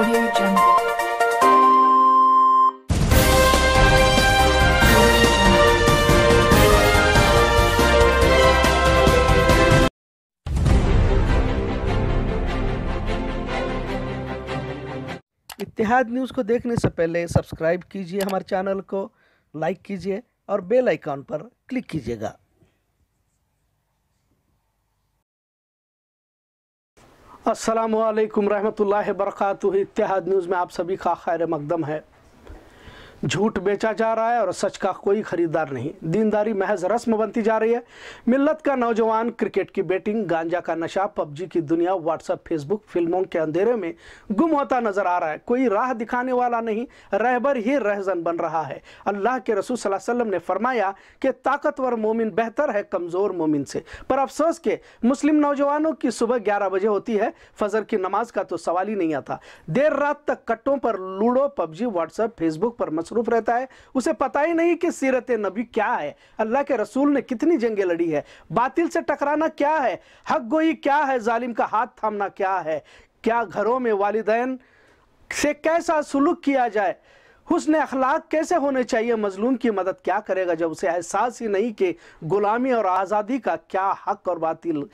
Audio Jungle. इतिहाद news को देखने से पहले सब्सक्राइब कीजिए हमारे चैनल को, लाइक कीजिए और बेल आइकॉन पर क्लिक कीजिएगा अस्सलाम वालेकुम रहमतुल्लाहि इतिहाद न्यूज़ में आप सभी का खैर मकदम है। झूठ बेचा जा रहा है और सच का कोई खरीदार नहीं। दीनदारी महज रस्म बनती जा रही है। मिल्लत का नौजवान, क्रिकेट की बैटिंग, गांजा का नशा, पबजी की दुनिया व्हाट्सएप फेसबुक फ़िल्मों के अंधेरे में गुम होता नज़र आ रहा है। कोई राह दिखाने वाला नहीं, रहबर ही रहजन बन रहा है। अल्लाह के रसूल वसल्लम ने फरमाया कि ताकतवर मोमिन बेहतर है कमज़ोर मोमिन से। पर अफसोस के मुस्लिम नौजवानों की सुबह ग्यारह बजे होती है। फजर की नमाज़ का तो सवाल ही नहीं आता। देर रात तक कट्टों पर लूडो, पबजी व्हाट्सएप फेसबुक पर मसरूफ रहता है, उसे पता ही नहीं कि सीरत नबी क्या है। अल्लाह के रसूल ने कितनी जंगें लड़ी है। बातिल से टकराना क्या है? हक गोई क्या है? जालिम का हाथ थामना क्या है? क्या घरों में वालदेन से कैसा सुलूक किया जाए? हुस्न अखलाक कैसे होने चाहिए? मजलूम की मदद क्या करेगा जब उसे एहसास ही नहीं कि गुलामी और आज़ादी का क्या हक और बातिल,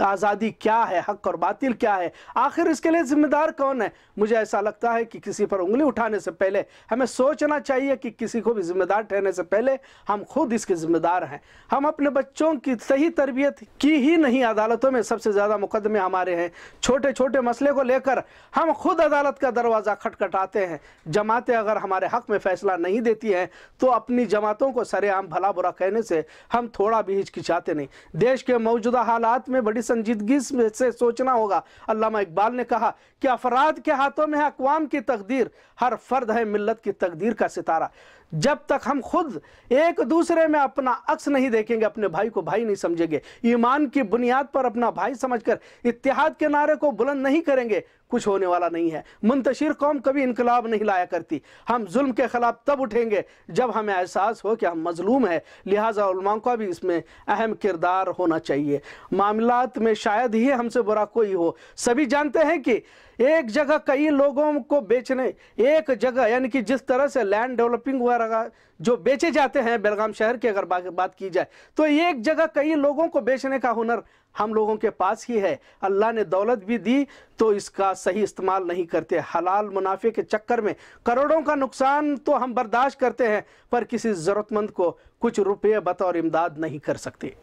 आज़ादी क्या है, हक और बातिल क्या है? आखिर इसके लिए जिम्मेदार कौन है? मुझे ऐसा लगता है कि किसी पर उंगली उठाने से पहले हमें सोचना चाहिए कि किसी को भी जिम्मेदार ठहरने से पहले हम खुद इसके जिम्मेदार हैं। हम अपने बच्चों की सही तरबियत की ही नहीं, अदालतों में सबसे ज़्यादा मुकदमे हमारे हैं। छोटे छोटे मसले को लेकर हम खुद अदालत का दरवाज़ा खटखटाते हैं। जमातें अगर हमारे हक में फैसला नहीं देती हैं तो अपनी जमातों को सरेआम भला बुरा कहने से हम थोड़ा भी हिचकिचाते नहीं। देश के मौजूदा हालात में बड़ी संजीदगी से सोचना होगा। अल्लामा इकबाल ने कहा कि अफराद के हाथों में है अकवाम की तकदीर, हर फर्द है मिल्लत की तकदीर का सितारा। जब तक हम खुद एक दूसरे में अपना अक्स नहीं देखेंगे, अपने भाई को भाई नहीं समझेंगे, ईमान की बुनियाद पर अपना भाई समझकर इत्तेहाद के नारे को बुलंद नहीं करेंगे, कुछ होने वाला नहीं है। मुंतशिर कौम कभी इनकलाब नहीं लाया करती। हम जुल्म के खिलाफ तब उठेंगे जब हमें एहसास हो कि हम मजलूम है, लिहाजा उलमा का भी इसमें अहम किरदार होना चाहिए। मामला में शायद ही हमसे बुरा कोई हो। सभी जानते हैं कि एक जगह कई लोगों को बेचने, एक जगह यानी कि जिस तरह से लैंड डेवलपिंग वगैरह जो बेचे जाते हैं बेलगाम शहर की अगर बात की जाए तो एक जगह कई लोगों को बेचने का हुनर हम लोगों के पास ही है। अल्लाह ने दौलत भी दी तो इसका सही इस्तेमाल नहीं करते। हलाल मुनाफे के चक्कर में करोड़ों का नुकसान तो हम बर्दाश्त करते हैं, पर किसी ज़रूरतमंद को कुछ रुपये बतौर इमदाद नहीं कर सकते।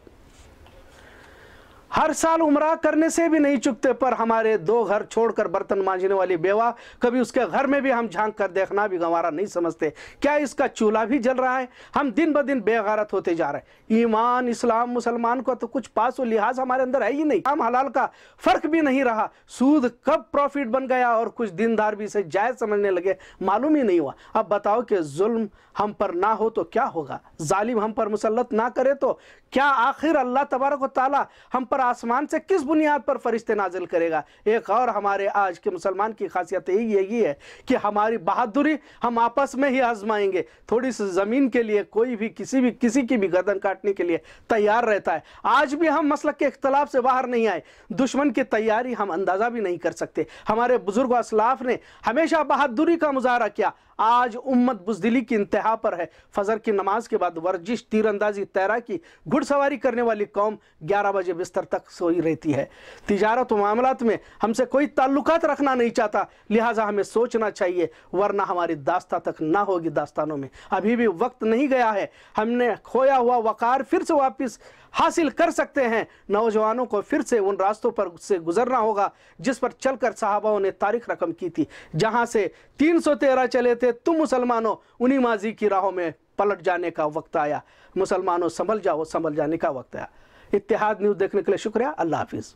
हर साल उमरा करने से भी नहीं चुकते, पर हमारे दो घर छोड़कर बर्तन मांझने वाली बेवा कभी उसके घर में भी हम झाँक कर देखना भी गंवारा नहीं समझते। क्या इसका चूल्हा भी जल रहा है? हम दिन ब दिन बेगारत होते जा रहे हैं। ईमान, इस्लाम, मुसलमान को तो कुछ पास और लिहाज हमारे अंदर है ही नहीं। हम हलाल का फ़र्क भी नहीं रहा। सूद कब प्रॉफिट बन गया और कुछ दिनदार भी इसे जायज़ समझने लगे, मालूम ही नहीं हुआ। अब बताओ कि जुल्म हम पर ना हो तो क्या होगा? जालिम हम पर मुसलत ना करे तो क्या आखिर अल्लाह तबारक व ताला हम पर आसमान से किस बुनियाद पर फरिश्ते नाजिल करेगा? एक और हमारे आज के मुसलमान की खासियत यही यही है कि हमारी बहादुरी हम आपस में ही आजमाएँगे। थोड़ी सी ज़मीन के लिए, कोई भी, किसी भी, किसी की भी गर्दन काटने के लिए तैयार रहता है। आज भी हम मसलक के इख्तलाफ से बाहर नहीं आए। दुश्मन की तैयारी हम अंदाज़ा भी नहीं कर सकते। हमारे बुज़ुर्ग असलाफ ने हमेशा बहादुरी का मुजाहरा किया। आज उम्मत बुजदिली की इंतहा पर है। फजर की नमाज़ के बाद वर्जिश, तीरंदाजी, तैराकी, घुड़सवारी करने वाली कौम 11 बजे बिस्तर तक सोई रहती है। तिजारत मामलात में हमसे कोई ताल्लुकात रखना नहीं चाहता, लिहाजा हमें सोचना चाहिए, वरना हमारी दास्ता तक ना होगी दास्तानों में। अभी भी वक्त नहीं गया है। हमने खोया हुआ वकार फिर से वापस हासिल कर सकते हैं। नौजवानों को फिर से उन रास्तों पर से गुजरना होगा, जिस पर चलकर साहबाओं ने तारीख रकम की थी, जहाँ से 313 चले थे। तुम मुसलमानों, उन्हीं माजी की राहों में पलट जाने का वक्त आया। मुसलमानों, संभल जाओ, संभल जाने का वक्त आया। इतिहाद न्यूज़ देखने के लिए शुक्रिया। अल्लाह हाफिज़।